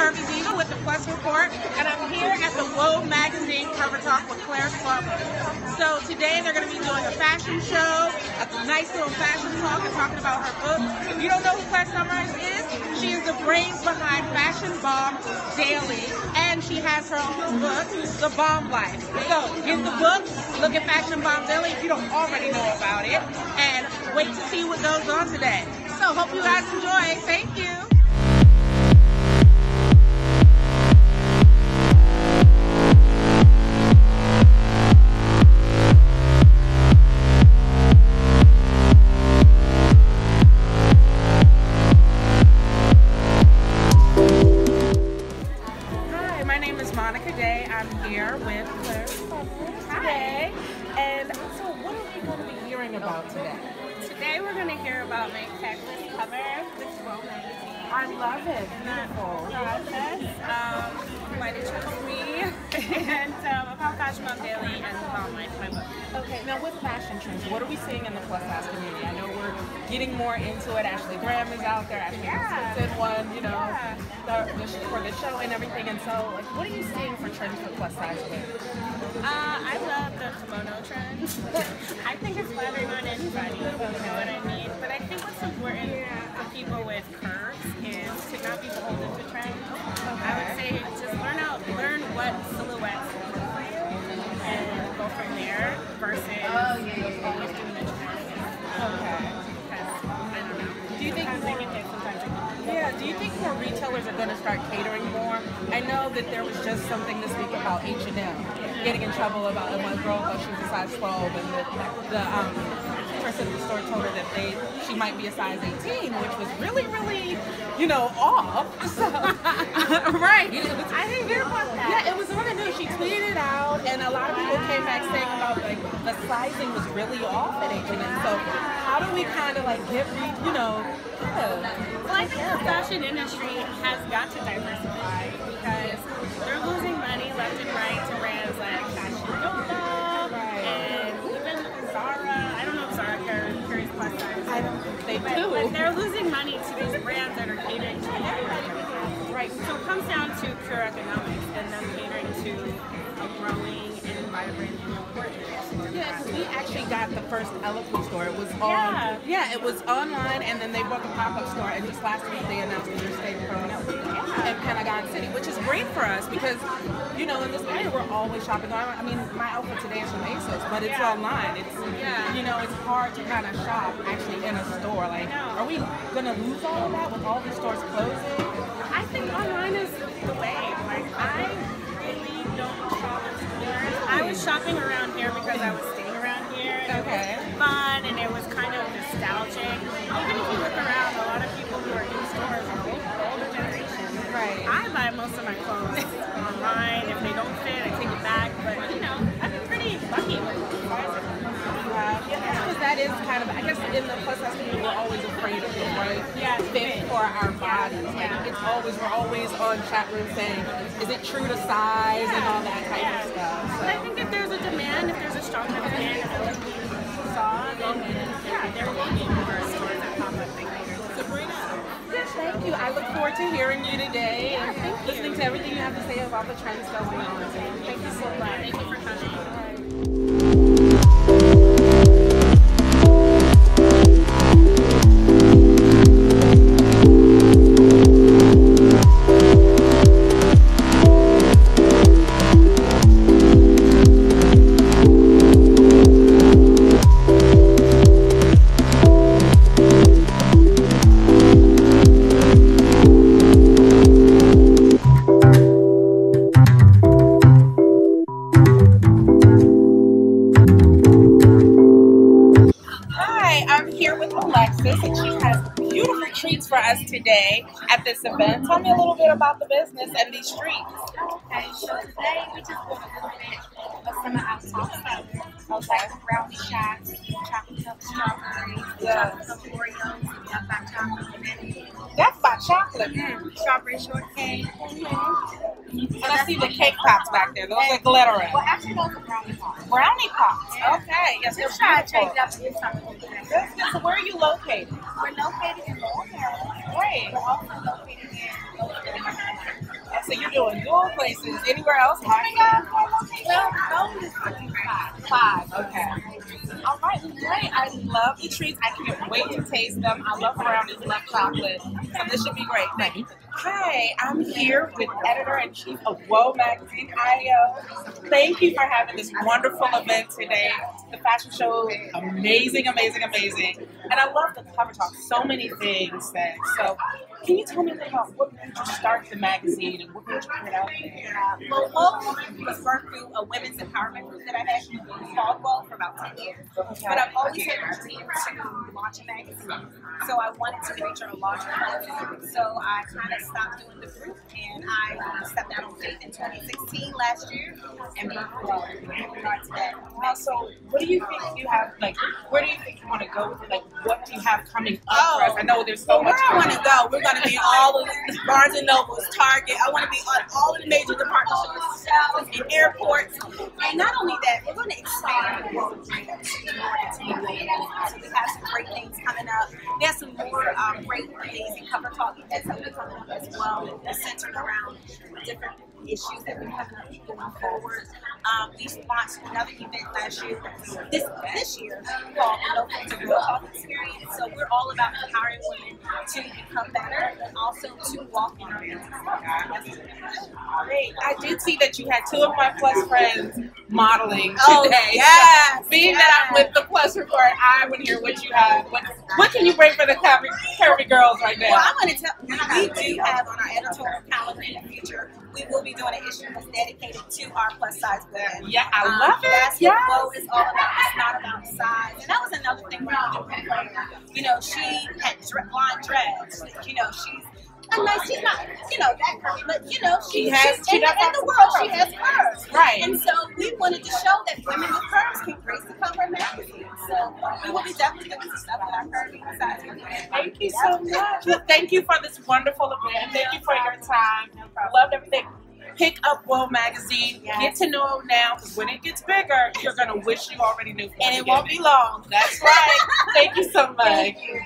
Kirby Diva with the Plus Report, and I'm here at the Vogue Magazine cover talk with Claire Sparkle. So today they're going to be doing a fashion show, a nice little fashion talk, and talking about her book. If you don't know who Claire Sulmers is, she is the brains behind Fashion Bomb Daily, and she has her own book, The Bomb Life. So get the book, look at Fashion Bomb Daily if you don't already know about it, and wait to see what goes on today. So hope you guys enjoy. Thank you. About my checklist cover with Vogue magazine. I love it. Beautiful. Process, um, why they chose me, and um, about Fashion Bomb Daily and Bomb Life, my book. Okay, now with fashion trends, what are we seeing in the plus size community? I know we're getting more into it. Ashley Graham is out there. Ashley Yeah. Simpson won, you know, Yeah. the, the, for the show and everything. And so, like, what are you seeing for trends for plus size women? Uh, I love the kimono trend. I think it's flattering on anybody, do you think more retailers are going to start catering more? I know that there was just something this week about H&M getting in trouble about one girl thought she was a size 12 and the, the um, person at the store told her that they she might be a size 18, which was really, really, you know, off. So, right. I didn't hear about that. Yeah, it was on the news. She tweeted it out, and a lot of people came back saying about like the sizing was really off at H&M. So we kind of like get, re- you know, yeah. Well, I think the fashion industry has got to diversify because they're losing money left and right to brands got the first Eloquii store. It was on. Yeah. Yeah, it was online, and then they bought the pop-up store. And just last week, they announced that they're staying permanently in Pentagon City, which is great for us because, you know, in this area we're always shopping. I I mean, my outfit today is from ASOS, but it's Yeah. online. It's Yeah. you know, it's hard to kind of shop actually in a store. Like, are we gonna lose all of that with all these stores closing? I think online is the way. Like I really don't shop in stores. I was shopping around here because I was is kind of, I guess in the plus size community, we're always afraid of the right Yeah, fit for our bodies. Like, Yeah. it's always, we're always on chat room saying, is it true to size and all that type Yeah. of stuff. But I think if there's a demand, if there's a strong demand, if like we saw, then yeah, there will be more stores that pop up that cater to Thank you. I look forward to hearing you today and thank you. listening to everything you have to say about the trends going on. So thank you so much. Thank you for coming. Treats for us today at this event. Tell me a little bit about the business and these treats. Okay, so today we just want a little bit of some of our. Like brownie shots, chocolate milk strawberries, Yeah. chocolate Oreos, death by chocolate That's by chocolate. Mm. strawberry shortcake. And I see the cake pops back there. Those are glittering. Well, actually, those are brownie pops. Brownie pops. Okay. Yes, they're Just try to change up and do something different. That's good. So where are you located? We're located in Laurel, Maryland. Great. We're also located in so you're doing dual places. Anywhere else? Up? Well, is five. Five. Okay. All right, great. I love the treats. I can't wait to taste them. I love brownies, love chocolate. So this should be great. Thank you. Hi, I'm here with editor in chief of WOE Magazine, Io. Thank you for having this wonderful event today. The fashion show, amazing, amazing, amazing. And I love the cover talk. So many things that. So, can you tell me a little about what made you start the magazine and what made you put it out there? Yeah. Well, WOE was birthed through a women's empowerment group that I had called WOE for about 10 years. But I've always had a dream to launch a magazine. So I wanted to sure to launch a magazine. So I kind of stopped doing the group and I stepped out on faith in 2016 last year and birthed WOE. Here we are today. Now, so what do you think you have, like, where do you think you want to go with it? Like, what do you have coming up for us? Oh, I know there's so much. where I want to go, we're going to be in all of Barnes and Nobles, Target. I want to be on all of the major department stores, and airports. And not only that, we're going to expand the world So we have some great things coming up. There's some more um, great, amazing cover talk events that are coming up as well. Centered around different issues that we're having up going forward. Um, we launched another event last year, this this year, called No Filter Real Talk Experience. So we're all about empowering women to become better and also to walk in our. Great. I did see that you had two of my plus friends modeling Oh, today. yes, So being that I'm with the plus report, I would hear what you have. What, what can you bring for the curvy, curvy girls right now? Well, I'm going to tell you, we do have on our editorial calendar in the future, we will be doing an issue that's dedicated to our plus size women. yeah, I Um, love it. That's Yes. what Bo is all about. It's not about size. And that was another thing with. You know, she had blonde dreads. You know, she's a nice, she's not, you know, that curvy, but you know, she, She has- she's she in, in the world, she has curves. Right. And so we wanted to show that women Thank you so much. Well, thank you for this wonderful event. Thank you for your time. Loved everything. Pick up WOE Magazine. Get to know it now because when it gets bigger, you're going to wish you already knew. And it won't be long. That's right. Thank you so much. Thank you.